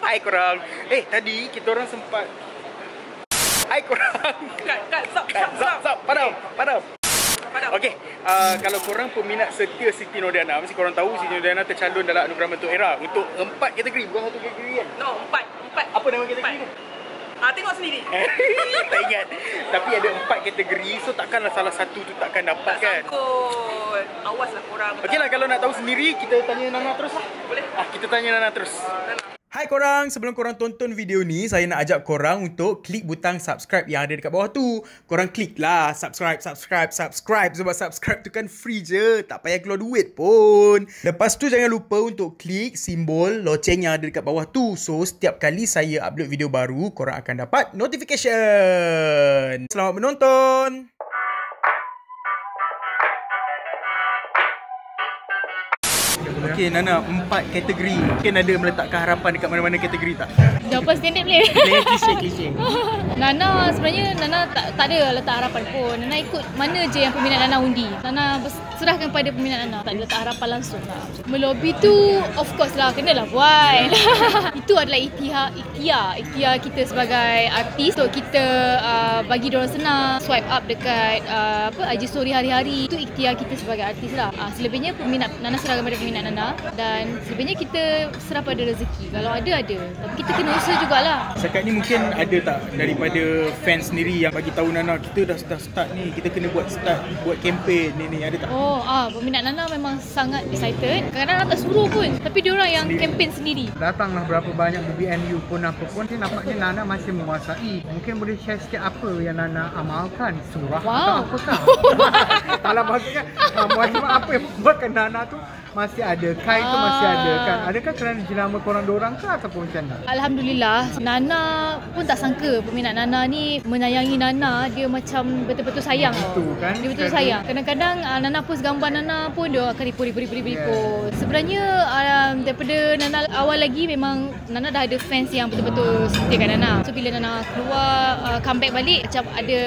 Hai korang. Eh, tadi kita orang sempat Hai korang. Kat, kat, stop, Zap, stop. zap, padam, padam. Padam. Okey, uh, kalau korang peminat setia Siti Nodiana, mesti korang tahu Siti Nodiana tercalon dalam anugerah bentuk era untuk empat kategori, bukan satu kategori kan? No, empat. Empat. Apa nama kategori Empat. tu? Ah, tengok sendiri. tak ingat. Tapi ada empat kategori, so takkanlah salah satu tu takkan dapat Tak kan? sangkut. Awas lah korang. Okey lah, kalau nak tahu sendiri, kita tanya Nana terus lah. Boleh? Ah, kita tanya Nana terus. Nana. Hai korang, sebelum korang tonton video ni, saya nak ajak korang untuk klik butang subscribe yang ada dekat bawah tu. Korang klik lah subscribe, subscribe, subscribe sebab subscribe tu kan free je. Tak payah keluar duit pun. Lepas tu jangan lupa untuk klik simbol loceng yang ada dekat bawah tu. So, setiap kali saya upload video baru, korang akan dapat notification. Selamat menonton! Okey Nana, empat kategori. Mungkin ada meletakkan harapan dekat mana-mana kategori tak? Jawapan standard boleh? Nana sebenarnya Nana tak, tak ada letak harapan pun. Nana ikut mana je yang peminat Nana undi. Nana serahkan pada peminat Nana. Tak ada letak harapan langsung lah. Melobi tu of course lah kenalah buat. Itu adalah ikhtiar, ikhtiar, ikhtiar kita sebagai artis untuk kita uh, bagi diorang senang swipe up dekat uh, apa IG story hari-hari. Itu ikhtiar kita sebagai artis lah. Uh, selebihnya peminat Nana serahkan pada peminat Nana dan selebihnya kita serah pada rezeki. Kalau ada ada. Tapi kita kena usaha jugalah. Setakat ni mungkin ada tak daripada fans sendiri yang bagi tahu Nana kita dah dah start ni, kita kena buat start buat kempen ni ni ada tak? Oh, ah peminat Nana memang sangat excited. Kadang-kadang tak suruh pun. Tapi diorang yang Sendiri. kempen sendiri. Datanglah berapa banyak BBMU pun apa pun Saya nampaknya Nana masih menguasai Mungkin boleh share sikit apa yang Nana amalkan Surah Wow. atau apakah Kalau ah, Macam apa yang membuatkan Nana tu Masih ada Kai tu masih ada kan Ah. Adakah kerana jenama korang dorang ke Ataupun macam mana Alhamdulillah, Nana pun tak sangka peminat Nana ni menyayangi Nana. Dia macam betul-betul sayang. Itu kan Dia betul sayang. Kadang-kadang uh, Nana post gambar Nana pun dia akan repost, repost, repost, repost. Sebenarnya um, daripada Nana awal lagi memang Nana dah ada fans yang betul-betul setia kat Nana. So bila Nana keluar uh, comeback balik macam ada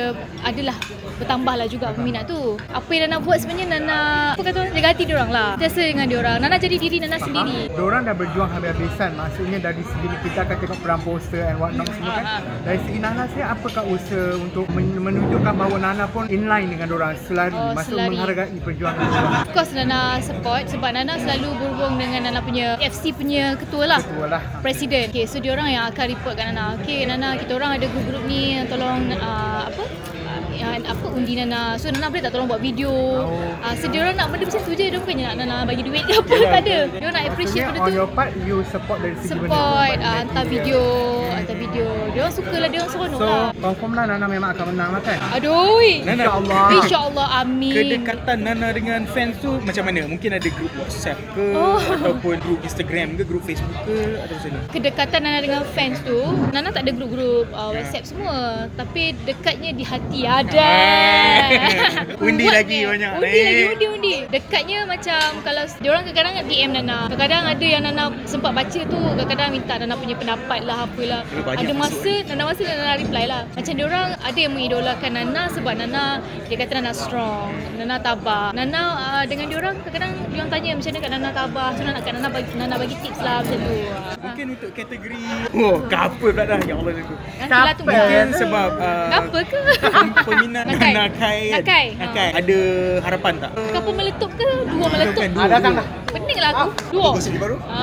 adalah bertambah lah juga peminat tu. Apa yang Nana buat sebenarnya Nana apa kata orang jaga hati diorang lah. Biasa dengan diorang. Nana jadi diri Nana sendiri. Diorang dah berjuang habis-habisan Maksudnya dari segi kita akan tengok perang poster and what not semua kan Ah, ah. Dari segi Nana sendiri apakah usaha untuk men- menunjukkan bahawa Nana pun inline dengan diorang Selari Oh, Maksud selari. menghargai perjuangan diorang Of course Nana support sebab Nana selalu berhubung dengan Nana punya FC punya ketua lah. Betul lah Presiden. Okay, so diorang yang akan report kat Nana. Okay, Nana, kita orang ada grup-grup ni tolong uh, apa? Uh, yang apa undi Nana. So Nana boleh tak tolong buat video. Oh. Uh, so diorang nak benda macam tu je. Dia bukannya nak Nana bagi duit ke apa. tak ada. Diorang nak appreciate Maksudnya benda on tu. your part you support dari segi benda tu Support, uh, hantar video, hantar video. Diorang suka lah, diorang seronok So lah. confirm lah Nana memang akan menang lah kan Aduh. Nana, InsyaAllah. InsyaAllah, amin. kedekatan Nana dengan fans tu macam mana? Mungkin ada grup WhatsApp ke Oh. ataupun grup Instagram ke, grup Facebook ke atau macam mana? kedekatan Nana dengan fans tu Nana tak ada grup-grup uh, WhatsApp semua Tapi dekatnya di hati ada Undi lagi banyak. Undi Eh. lagi, undi-undi Dekatnya macam Kalau diorang kadang-kadang DM Nana. Kadang-kadang ada yang Nana sempat baca tu Kadang-kadang minta Nana punya pendapat lah Apalah. Ada masuk masa Nana masa Nana reply lah. Macam diorang ada yang mengidolakan Nana Sebab Nana Dia kata Nana strong Nana tabah Nana uh, dengan diorang Kadang-kadang diorang tanya Macam mana kat Nana tabah So Nana kat Nana bagi, Nana bagi tips lah Macam tu. Mungkin untuk kategori Oh, couple pula dah. Ya Allah aku. Nantilah tunggu Mungkin sebab uh, Apa ke? Peminat Nakai. Nakai kan? Nakai. Nakai. Ada harapan tak? Couple meletup ke? Dua meletup? Bukan, dua, Ah, datang dua. dah. Pening lah aku. Dua. Gosip ni baru? Ha,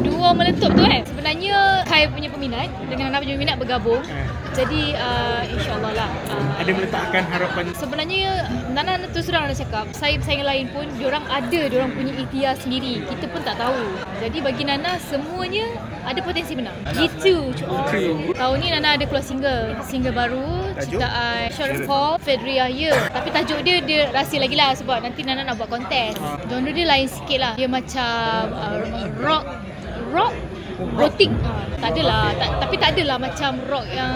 dua meletup tu kan. Sebenarnya Kai punya peminat dengan Nana punya peminat bergabung. Eh. Jadi uh, insyaAllah lah. Uh, Ada meletakkan harapan? Sebenarnya Nana terus terang dah cakap Saya-saya lain pun Diorang ada Diorang punya ikhtiar sendiri. Kita pun tak tahu. Jadi bagi Nana Semuanya Ada potensi menang Gitu. Itu. Tahun ni Nana ada keluar single. Single baru Tajuk? Ciptaan Sharon Paul Fedria Ya. Tapi tajuk dia Dia rahsia lagi lah Sebab nanti Nana nak buat kontes Ah. Genre dia lain sikit lah. Dia macam uh, Rock. Rock Rotik uh, Tak adalah tak, Tapi tak adalah macam rock yang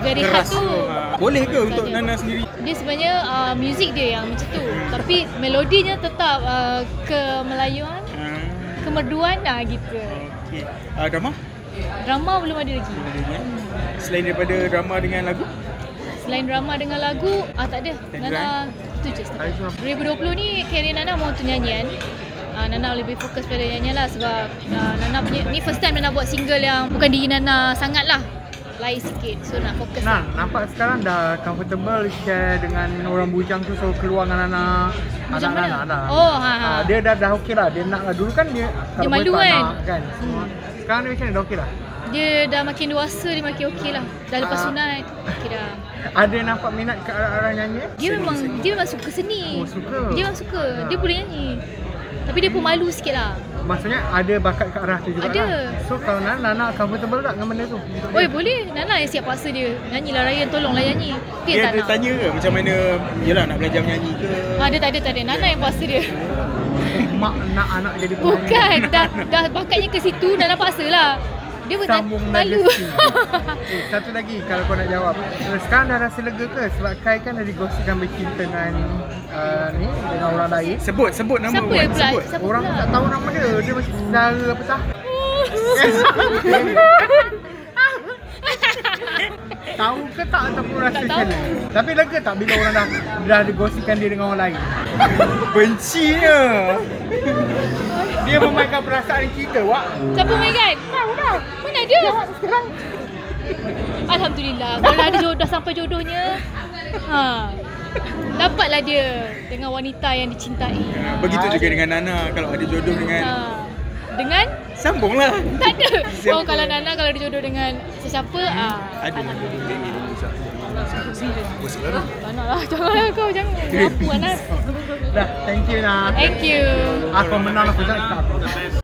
Very hard tu Ah, Boleh ke Tak untuk ada. Nana sendiri? dia sebenarnya uh, muzik dia yang macam tu tapi melodinya tetap uh, kemelayuan Ah, kemerduan lah gitu Okey. Uh, drama? drama belum ada lagi Ada lagi, eh? Selain daripada drama dengan lagu? selain drama dengan lagu ah tak ada Nana Itu je Hari setakat. tu 2020 ni career Nana mau tu nyanyian. Uh, Nana lebih fokus pada nyanyian lah sebab uh, Nana punya ni first time Nana buat single yang bukan diri Nana sangat lah. Lain sikit. So nak fokus Nah, lah. nampak sekarang dah comfortable share dengan orang bujang tu so keluar dengan anak Bujang anak mana? anak dah. Oh, ha, ha. Ah, dia dah dah okey lah. Dia nak lah. Dulu kan dia Dia malu kan? nak, kan. Semua. Sekarang dia macam ni dah okey lah. Dia dah makin dewasa, dia makin okey lah. Dah lepas Ah. sunat. Okey dah. Ada nampak minat ke arah-arah nyanyi? Dia memang dia memang suka seni. Oh, suka. Dia memang suka. Ha. Dia boleh nyanyi. Tapi dia pun malu sikit lah. Maksudnya ada bakat ke arah tu juga Ada. lah. So kalau Nana, Nana comfortable tak dengan benda tu? Oi boleh. Nana yang siap paksa dia. Nyanyilah Ryan tolonglah nyanyi. Dia Dia tak ada nak. tanya ke macam mana Yelah nak belajar menyanyi ke Ha, dia tak ada, tak ada. Nana yang paksa dia. Mak nak anak jadi penyanyi. Bukan. Dah, dah bakatnya ke situ, Nana paksa lah. Dia pun tak Sambung malu. eh, satu lagi kalau kau nak jawab. Eh, Sekarang dah rasa lega ke? Sebab Kai kan dah digosipkan bercinta dengan uh, ni dengan orang lain. Sebut sebut nama Siapa pula? Sebut Siapa Orang pula? tak tahu nama dia. Dia macam saudara apa tak? tahu ke tak ataupun rasa macam mana? Tapi lega tak bila orang dah dah digosipkan dia dengan orang lain? Bencinya Dia memainkan perasaan kita, Wak. Siapa main kan? Dah. Mana dia? Alhamdulillah. Kalau ada jodoh, sampai jodohnya. Ha. Dapatlah dia dengan wanita yang dicintai. Ha. Begitu juga dengan Nana Kalau ada jodoh dengan Ha. Dengan Sambunglah tak ada. Siapa? Oh kalau Nana kalau dia jodoh dengan sesiapa ah. Ada Ah, tak nak lah. Janganlah kau. Jangan. Apa Anas? Dah, thank you nak. Thank you. Aku menang aku tak.